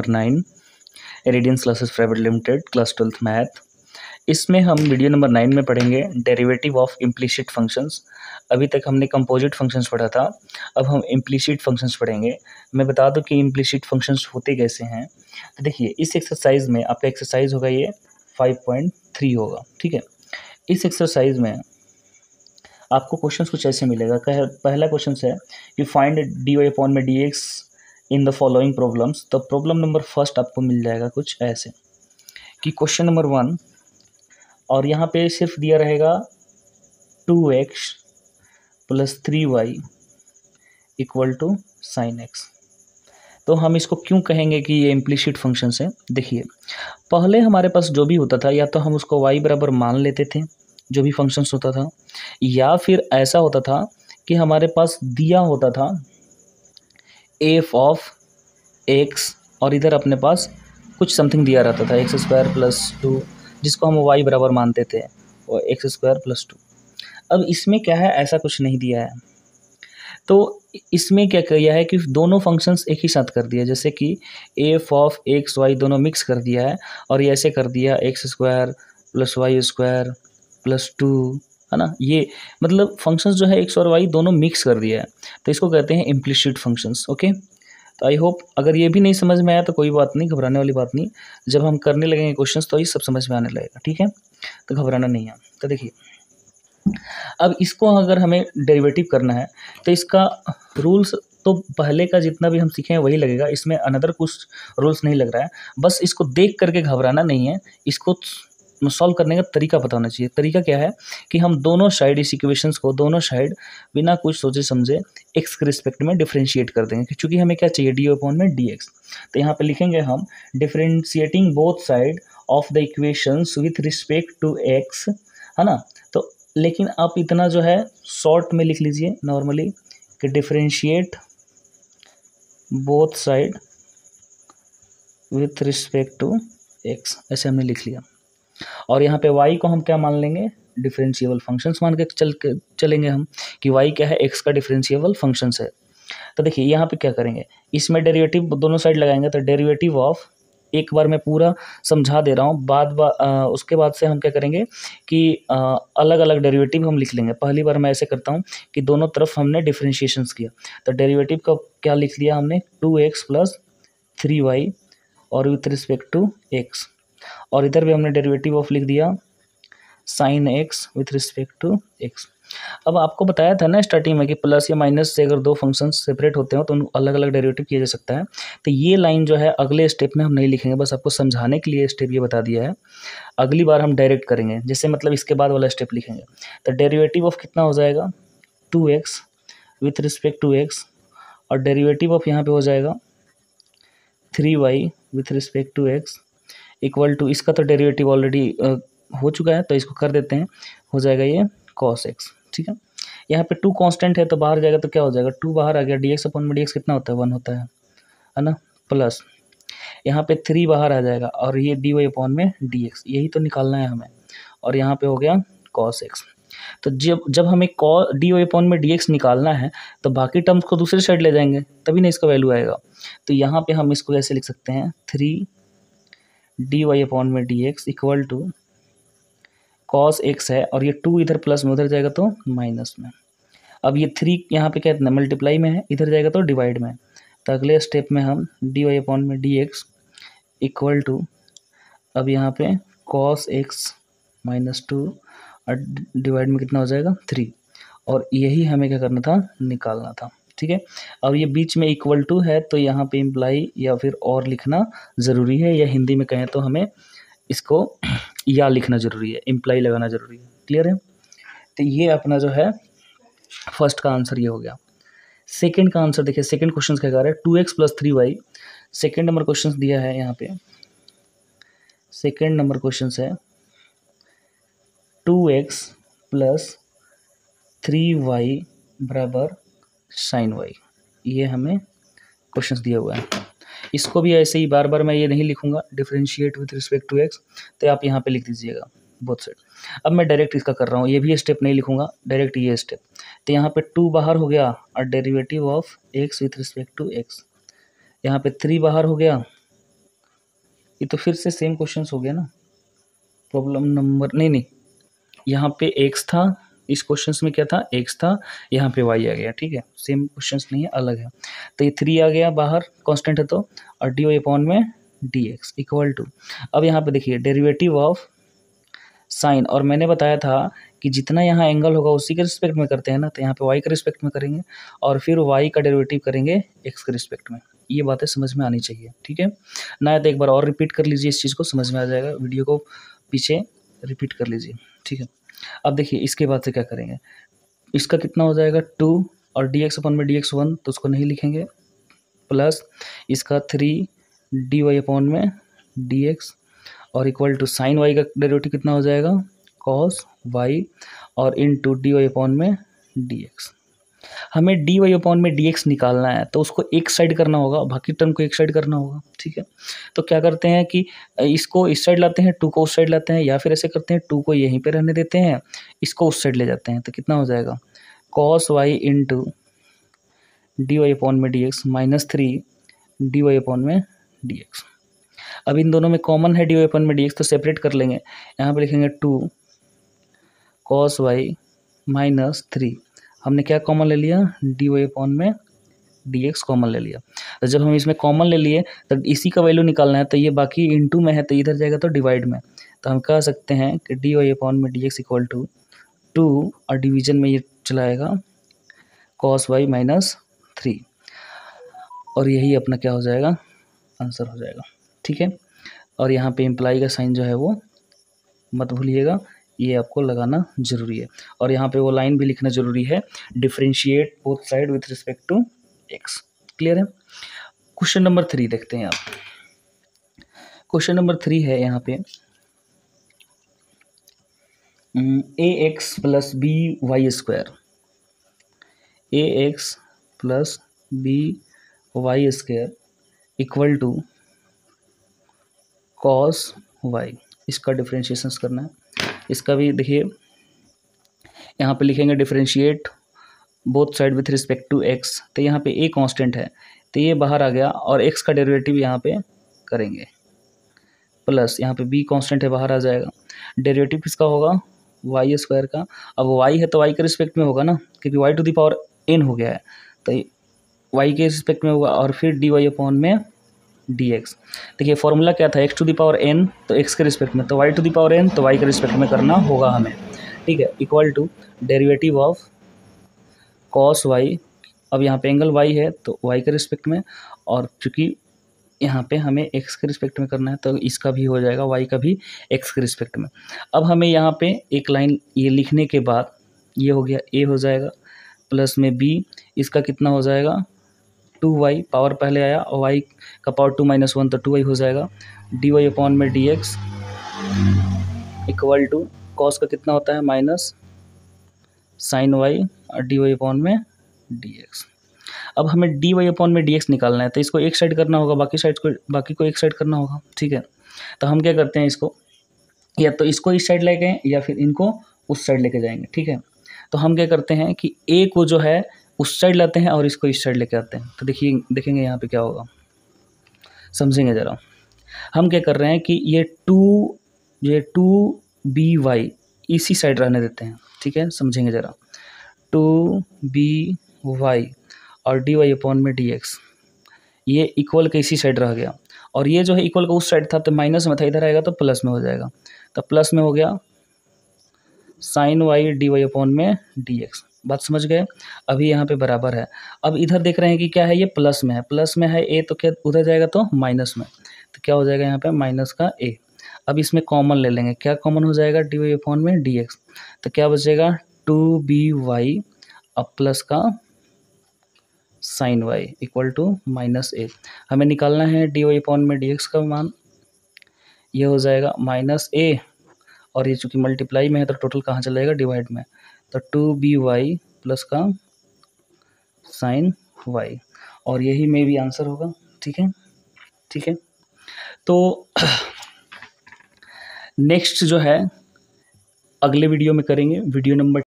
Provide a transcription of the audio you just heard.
Number nine radiance classes private limited class twelfth math इसमें हम video number nine में पढ़ेंगे डेरिवेटिव ऑफ़ इम्प्लिसिट फ़ंक्शंस अभी तक हमने कंपोजिट फ़ंक्शंस पढ़ा था, अब हम इम्प्लिसिट फ़ंक्शंस पढ़ेंगे। मैं बता दूँ कि इम्प्लिसिट फ़ंक्शंस होते कैसे हैं? तो देखिए, इस एक्सरसाइज में आपका एक्सरसाइज होगा ये फाइव पॉइंट थ्री होगा, ठीक है? इस एक्सरसाइज में आपको क्वेश्चन कुछ ऐसे मिलेगा। पहला क्वेश्चन है कि फाइंड डी वाई अपॉन में D X in the following problems तो प्रॉब्लम नंबर फ़र्स्ट आपको मिल जाएगा कुछ ऐसे, कि क्वेश्चन नंबर वन और यहाँ पे सिर्फ़ दिया रहेगा two X plus three Y equal to sine X तो हम इसको क्यों कहेंगे कि ये इम्प्लिसिट फ़ंक्शन है? देखिए, पहले हमारे पास जो भी होता था, या तो हम उसको वाई बराबर मान लेते थे, जो भी फ़ंक्शंस होता था, या फिर ऐसा होता था कि हमारे पास दिया होता था एफ़ ऑफ़ एक्स और इधर अपने पास कुछ समथिंग दिया रहता था एक्स स्क्वायर प्लस टू जिसको हम वाई बराबर मानते थे और एक्स स्क्वायर प्लस टू अब इसमें क्या है, ऐसा कुछ नहीं दिया है। तो इसमें क्या किया है कि दोनों फ़ंक्शंस एक ही साथ कर दिया, जैसे कि एफ़ ऑफ़ एक्स वाई दोनों मिक्स कर दिया है, और ये ऐसे कर दिया X square plus Y square plus two है ना? ये मतलब फ़ंक्शंस जो है एक्स और वाई दोनों मिक्स कर दिया है। तो इसको कहते हैं इम्प्लिसिट फ़ंक्शंस ओके तो आई होप अगर ये भी नहीं समझ में आया तो कोई बात नहीं, घबराने वाली बात नहीं। जब हम करने लगेंगे क्वेश्चंस तो ये सब समझ में आने लगेगा, ठीक है? तो घबराना नहीं है। तो देखिए, अब इसको अगर हमें डेरिवेटिव करना है तो इसका रूल्स तो पहले का जितना भी हम सीखे हैं वही लगेगा। इसमें अनदर कुछ रूल्स नहीं लग रहा है। बस इसको देख करके घबराना नहीं है। इसको सॉल्व करने का तरीका बताना चाहिए। तरीका क्या है कि हम दोनों साइड इस इक्वेशंस को, दोनों साइड बिना कुछ सोचे समझे एक्स के रिस्पेक्ट में डिफ्रेंशिएट कर देंगे। क्योंकि हमें क्या चाहिए डी अपॉन में डी एक्स तो यहाँ पर लिखेंगे हम differentiating both side of the equations with respect to X है ना? तो लेकिन आप इतना जो है शॉर्ट में लिख लीजिए नॉर्मली कि differentiate both side with respect to X ऐसे हमने लिख लिया। और यहाँ पे वाई को हम क्या मान लेंगे? डिफरेंशिएबल फ़ंक्शंस मान के चल के चलेंगे हम कि वाई क्या है? एक्स का डिफरेंशिएबल फ़ंक्शंस है। तो देखिए यहाँ पे क्या करेंगे? इसमें डेरिवेटिव दोनों साइड लगाएँगे तो डेरिवेटिव ऑफ़ एक बार मैं पूरा समझा दे रहा हूँ। बाद बा, आ, उसके बाद से हम क्या करेंगे कि आ, अलग अलग डेरिवेटिव हम लिख लेंगे। पहली बार मैं ऐसे करता हूँ कि दोनों तरफ़ हमने डिफ्रेंशिएशंस किया। तो डेरिवेटिव का क्या लिख लिया हमने? Two X plus three Y और विथ रिस्पेक्ट टू एक्स और इधर भी हमने डेरिवेटिव ऑफ़ लिख दिया sine X with respect to X अब आपको बताया था ना स्टार्टिंग में कि प्लस या माइनस से अगर दो फ़ंक्शन सेपरेट होते हो तो उन अलग अलग डेरिवेटिव किया जा सकता है। तो ये लाइन जो है, अगले स्टेप में हम नहीं लिखेंगे, बस आपको समझाने के लिए स्टेप ये बता दिया है। अगली बार हम डायरेक्ट करेंगे, जैसे मतलब इसके बाद वाला स्टेप लिखेंगे। तो डेरिवेटिव ऑफ़ कितना हो जाएगा? Two X with respect to X और डेरिवेटिव ऑफ़ यहाँ पे हो जाएगा three Y with respect to X equal to, इसका तो डेरिवेटिव ऑलरेडी हो चुका है तो इसको कर देते हैं। हो जाएगा ये कॉस एक्स ठीक है? यहाँ पे टू कांस्टेंट है तो बाहर जाएगा तो क्या हो जाएगा? टू बाहर आ गया डी एक्स अपॉन में डी एक्स कितना होता है? वन होता है है ना? प्लस यहाँ पे थ्री बाहर आ जाएगा, और ये डी वाई अपॉन में डी एक्स यही तो निकालना है हमें। और यहाँ पे हो गया कॉस एक्स तो जब जब हमें कॉ डी वाई अपॉन में डी एक्स निकालना है तो बाकी टर्म्स को दूसरी साइड ले जाएँगे, तभी ना इसका वैल्यू आएगा। तो यहाँ पे हम इसको ऐसे लिख सकते हैं थ्री डी वाई अपॉन में D X equal to cos X है और ये टू इधर प्लस में, उधर जाएगा तो माइनस में। अब ये थ्री यहाँ पे क्या है? मल्टीप्लाई में है, इधर जाएगा तो डिवाइड में तो अगले स्टेप में हम डी वाई अपॉन में डी एक्स इक्वल टू अब यहाँ पे कॉस एक्स माइनस टू और डिवाइड में कितना हो जाएगा? थ्री और यही हमें क्या करना था? निकालना था। ठीक है? अब ये बीच में इक्वल टू है तो यहाँ पे इम्प्लाई या फिर और लिखना ज़रूरी है, या हिंदी में कहें तो हमें इसको या लिखना ज़रूरी है इम्प्लाई लगाना ज़रूरी है। क्लियर है? तो ये अपना जो है फ़र्स्ट का आंसर ये हो गया। सेकेंड का आंसर देखिए सेकेंड क्वेश्चन क्या कह रहा है? Two X plus three Y second number question दिया है यहाँ पे। सेकेंड नंबर क्वेश्चन है। Two X plus three Y बराबर साइन वाई। ये हमें क्वेश्चन दिया हुआ है। इसको भी ऐसे ही बार बार मैं ये नहीं लिखूँगा। Differentiate with respect to X तो आप यहाँ पे लिख दीजिएगा बोथ साइड अब मैं डायरेक्ट इसका कर रहा हूँ। ये भी स्टेप नहीं लिखूँगा डायरेक्ट ये स्टेप तो यहाँ पे टू बाहर हो गया और derivative of X with respect to X यहाँ पे थ्री बाहर हो गया। ये तो फिर से सेम क्वेश्चन हो गया ना। प्रॉब्लम नंबर नहीं नहीं। यहाँ पे एक्स था इस क्वेश्चन में क्या था? एक्स था, यहाँ पे वाई आ गया, ठीक है? सेम क्वेश्चन नहीं है, अलग है। तो ये थ्री आ गया बाहर कॉन्स्टेंट है तो और डी वाई अपॉन में डी एक्स इक्वल टू अब यहाँ पे देखिए डेरिवेटिव ऑफ़ साइन और मैंने बताया था कि जितना यहाँ एंगल होगा, उसी के रिस्पेक्ट में करते हैं ना तो यहाँ पे वाई के रिस्पेक्ट में करेंगे, और फिर वाई का डेरिवेटिव करेंगे एक्स के रिस्पेक्ट में। ये बातें समझ में आनी चाहिए, ठीक है? ना तो एक बार और रिपीट कर लीजिए, इस चीज़ को समझ में आ जाएगा, वीडियो को पीछे रिपीट कर लीजिए, ठीक है? अब देखिए, इसके बाद से क्या करेंगे? इसका कितना हो जाएगा? टू और डी एक्स अपॉन में डी एक्स वन तो उसको नहीं लिखेंगे। प्लस इसका थ्री डी वाई अपॉन में डी एक्स और इक्वल टू साइन वाई का डेरिवेटिव कितना हो जाएगा? कॉस वाई और into D Y upon में डी एक्स हमें डी वाई अपॉन में डी एक्स निकालना है तो उसको एक साइड करना होगा, बाकी टर्म को एक साइड करना होगा, ठीक है? तो क्या करते हैं कि इसको इस साइड लाते हैं टू को उस साइड लाते हैं, या फिर ऐसे करते हैं टू को यहीं पर रहने देते हैं, इसको उस साइड ले जाते हैं तो कितना हो जाएगा? Cos Y into D Y upon में D X minus three D Y upon में डी एक्स अब इन दोनों में कॉमन है डी वाई अपॉन में डी एक्स तो सेपरेट कर लेंगे। यहाँ पे लिखेंगे two cos Y minus three हमने क्या कॉमन ले लिया? डी वाई अपॉन में डी एक्स कॉमन ले लिया। तो जब हम इसमें कॉमन ले लिए तो इसी का वैल्यू निकालना है तो ये बाकी इंटू में है तो इधर जाएगा तो डिवाइड में। तो हम कह सकते हैं कि डी वाई अपॉन में D X equal to two और डिवीज़न में ये चलाएगा कॉस वाई माइनस थ्री और यही अपना क्या हो जाएगा? आंसर हो जाएगा। ठीक है? और यहाँ पे इम्प्लाई का साइन जो है वो मत भूलिएगा। ये आपको लगाना ज़रूरी है। और यहाँ पे वो लाइन भी लिखना ज़रूरी है differentiate both side with respect to X clear है? क्वेश्चन नंबर थ्री देखते हैं आप। क्वेश्चन नंबर थ्री है यहाँ पे। A X plus B Y square A X plus B Y square equal to cos Y इसका डिफ्रेंशिएशन करना है। इसका भी देखिए, यहाँ पे लिखेंगे differentiate both side with respect to X तो यहाँ पे ए कांस्टेंट है तो ये बाहर आ गया और एक्स का डेरिवेटिव यहाँ पे करेंगे। प्लस यहाँ पे बी कांस्टेंट है, बाहर आ जाएगा। डेरिवेटिव किसका होगा? वाई स्क्वायर का। अब वाई है तो वाई के रिस्पेक्ट में होगा ना, क्योंकि Y to the power N हो गया है। तो वाई के रिस्पेक्ट में होगा और फिर डी वाई अपॉन में डी एक्स देखिए फॉर्मूला क्या था? X to the power N तो एक्स के रिस्पेक्ट में तो Y to the power N तो वाई के रिस्पेक्ट में करना होगा हमें। ठीक है? Equal to derivative of cos Y अब यहाँ पे एंगल वाई है तो वाई के रिस्पेक्ट में, और चूँकि यहाँ पे हमें एक्स के रिस्पेक्ट में करना है तो इसका भी हो जाएगा वाई का भी एक्स के रिस्पेक्ट में। अब हमें यहाँ पे एक लाइन ये लिखने के बाद ये हो गया ए हो जाएगा प्लस में बी इसका कितना हो जाएगा? टू वाई पावर पहले आया और वाई का पावर टू माइनस वन तो टू वाई हो जाएगा। डी वाई अपॉन में D X equal to cos का कितना होता है? माइनस साइन वाई और डी वाई अपॉन में डी एक्स अब हमें डी वाई अपॉन में डी एक्स निकालना है तो इसको एक साइड करना होगा, बाकी साइड को, बाकी को एक साइड करना होगा, ठीक है? तो हम क्या करते हैं इसको? या तो इसको इस साइड ले लेके या फिर इनको उस साइड लेके जाएँगे, ठीक है? तो हम क्या करते हैं कि ए को जो है उस साइड लाते हैं और इसको इस साइड लेके आते हैं। तो देखिए, देखेंगे यहाँ पे क्या होगा। समझेंगे ज़रा। हम क्या कर रहे हैं कि ये टू ये टू बी वाई इसी साइड रहने देते हैं। ठीक है? समझेंगे ज़रा। टू बी वाई और डी वाई अपॉन में डी एक्स ये इक्वल का इसी साइड रह गया। और ये जो है इक्वल का उस साइड था तो माइनस में था, इधर आएगा तो प्लस में हो जाएगा। तो प्लस में हो गया sine Y D Y upon में डी एक्स बात समझ गए? अभी यहाँ पे बराबर है। अब इधर देख रहे हैं कि क्या है? ये प्लस में है। प्लस में है ए तो क्या उधर जाएगा तो माइनस में। तो क्या हो जाएगा यहाँ पे? माइनस का ए। अब इसमें कॉमन ले लेंगे। क्या कॉमन हो जाएगा? डी वाई अपॉन में डी एक्स। तो क्या बचेगा? टू बी वाई अब प्लस का sine Y equal to minus A. हमें निकालना है डी वाई अपॉन में डी एक्स का मान। ये हो जाएगा माइनस ए। और ये चूँकि मल्टीप्लाई में है तो टोटल कहाँ चलेगा डिवाइड में। तो टू बी वाई प्लस का साइन वाई। और यही मे भी आंसर होगा, ठीक है? ठीक है? तो नेक्स्ट जो है, अगले वीडियो में करेंगे। Video number